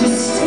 Just